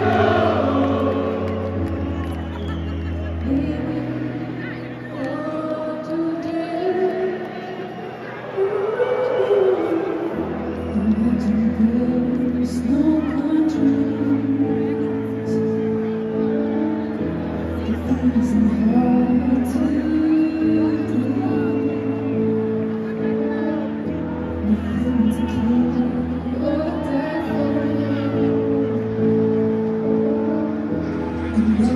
Amen.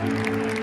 People